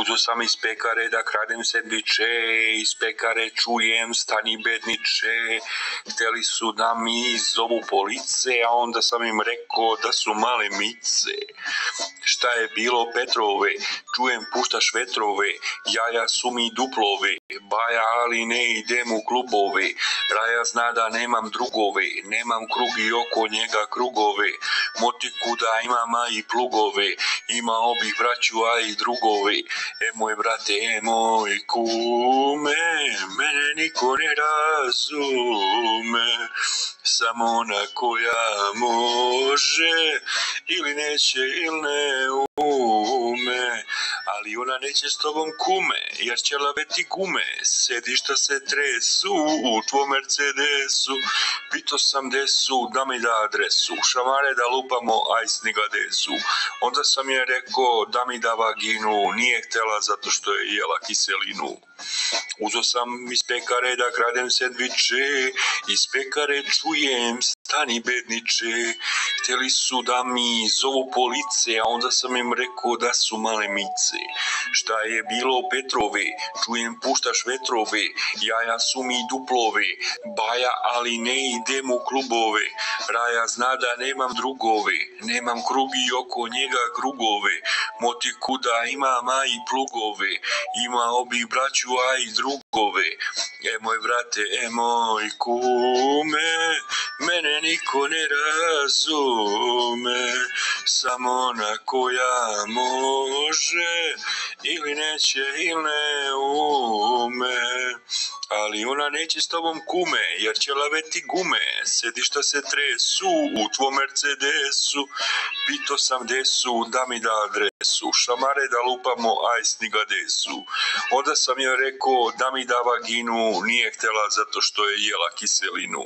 Uzo sam iz pekare da kradem sendviče, iz pekare čujem stani bedniče. Htjeli su da mi zovu police, a onda sam im rekao da su male mice. Šta je bilo Petrove, čujem puštaš vetrove, jaja su mi duplove, baja ali ne idem u klubove. Raja zna da nemam drugove, nemam krug i oko njega krugove. Motiku da imam a i plugove, imao bih braću a i drugove. E moj brate, e moj kume, mene niko ne razume. Samo ona koja može, ili neće ili ne ume. Ali ona neće s tobom kume, jer će laveti gume. Sedišta se tresu u tvom Mercedesu. Pito sam desu da mi da adresu. Šamare da lupamo, aj sniga desu. Onda sam je rekao da mi da vaginu. Nije htjela zato što je jela kiselinu. Uzo sam iz pekare da kradem sendviče, iz pekare čujem stani bedniče. Htjeli su da mi zovu police, a onda sam im rekao da su male mice. Šta je bilo Petrove, čujem puštaš vetrove, jaja su mi duplove, baja ali ne idem u klubove. Raja zna da nemam drugove, nemam krug i oko njega krugove. Motiku da imam a i plugove, imao bih braću a i drugove. E moj brate, e moj kume, mene niko ne razume, samo ona koja može, ili neće ili ne ume. Ali ona neće s tobom kume, jer će laveti gume, sedišta se tresu u tvom Mercedesu. Pito sam desu da mi da adresu, šamare da lupamo, aj sniga desu. Onda sam joj rekao da mi da vaginu, nije htjela zato što je jela kiselinu.